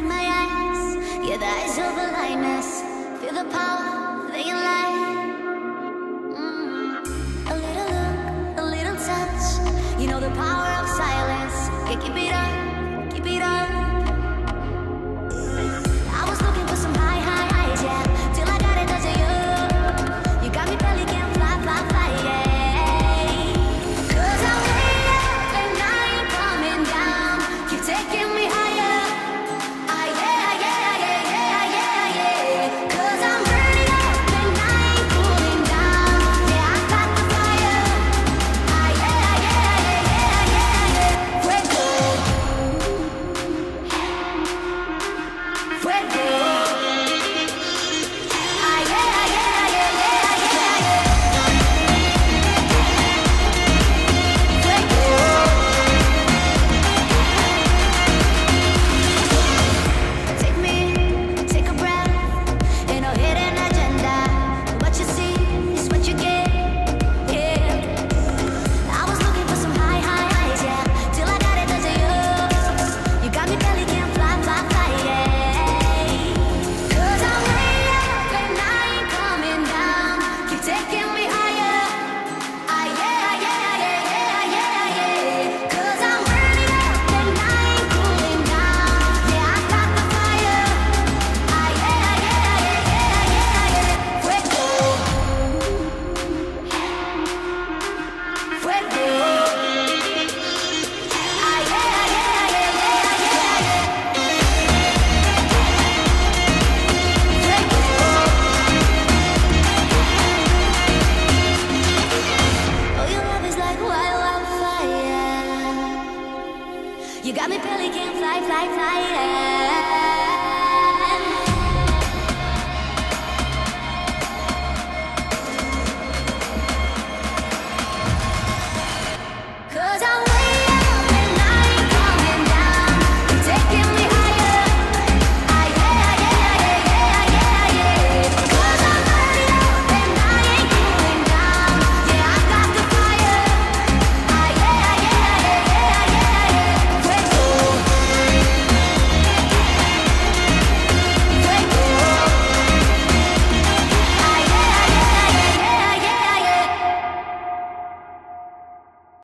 to my eyes. Yeah, the eyes of a. Feel the power, they light. You got me pelican, fly, fly, fly, yeah.